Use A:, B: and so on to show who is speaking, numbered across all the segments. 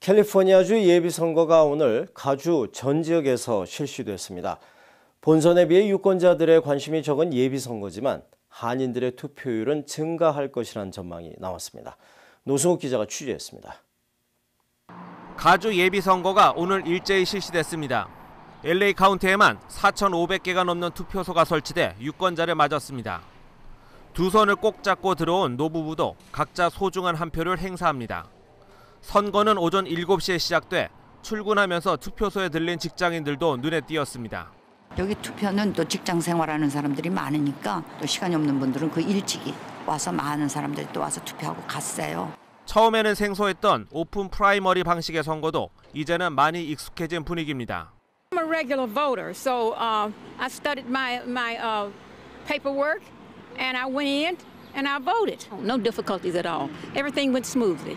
A: 캘리포니아주 예비선거가 오늘 가주 전 지역에서 실시됐습니다. 본선에 비해 유권자들의 관심이 적은 예비선거지만 한인들의 투표율은 증가할 것이라는 전망이 나왔습니다. 노승욱 기자가 취재했습니다.
B: 가주 예비선거가 오늘 일제히 실시됐습니다. LA 카운티에만 4,500개가 넘는 투표소가 설치돼 유권자를 맞았습니다. 두 손을 꼭 잡고 들어온 노부부도 각자 소중한 한 표를 행사합니다. 선거는 오전 7시에 시작돼 출근하면서 투표소에 들린 직장인들도 눈에 띄었습니다.
C: 여기 투표는 또 직장 생활하는 사람들이 많으니까 또 시간이 없는 분들은 그 일찍이 와서 많은 사람들이 또 와서 투표하고 갔어요.
B: 처음에는 생소했던 오픈 프라이머리 방식의 선거도 이제는 많이 익숙해진 분위기입니다.
D: I'm a regular voter, so uh, I studied my my uh, paperwork, and I went in and I voted. No difficulties at all. Everything went smoothly.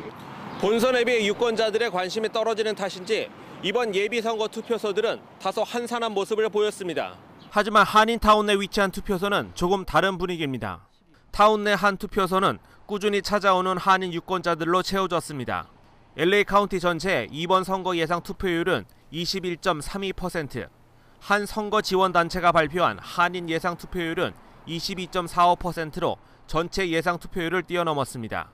B: 본선에 비해 유권자들의 관심이 떨어지는 탓인지 이번 예비선거 투표소들은 다소 한산한 모습을 보였습니다. 하지만 한인타운 내 위치한 투표소는 조금 다른 분위기입니다. 타운 내 한 투표소는 꾸준히 찾아오는 한인 유권자들로 채워졌습니다. LA 카운티 전체 이번 선거 예상 투표율은 21.32%, 한 선거 지원 단체가 발표한 한인 예상 투표율은 22.45%로 전체 예상 투표율을 뛰어넘었습니다.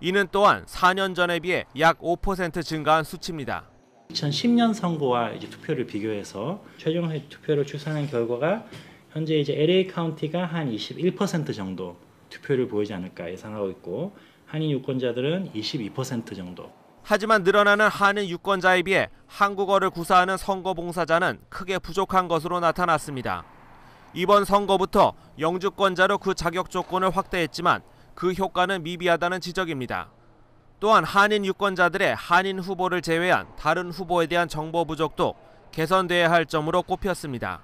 B: 이는 또한 4년 전에 비해 약 5% 증가한 수치입니다.
E: 2010년 선거와 이제 투표를 비교해서 최종 투표를 추산한 결과가 현재 이제 LA 카운티가 한 21% 정도 투표를 보이지 않을까 예상하고 있고 한인 유권자들은 22% 정도.
B: 하지만 늘어나는 한인 유권자에 비해 한국어를 구사하는 선거 봉사자는 크게 부족한 것으로 나타났습니다. 이번 선거부터 영주권자로 그 자격 조건을 확대했지만 그 효과는 미비하다는 지적입니다. 또한 한인 유권자들의 한인 후보를 제외한 다른 후보에 대한 정보 부족도 개선돼야 할 점으로 꼽혔습니다.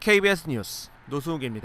B: KBS 뉴스 노수욱입니다.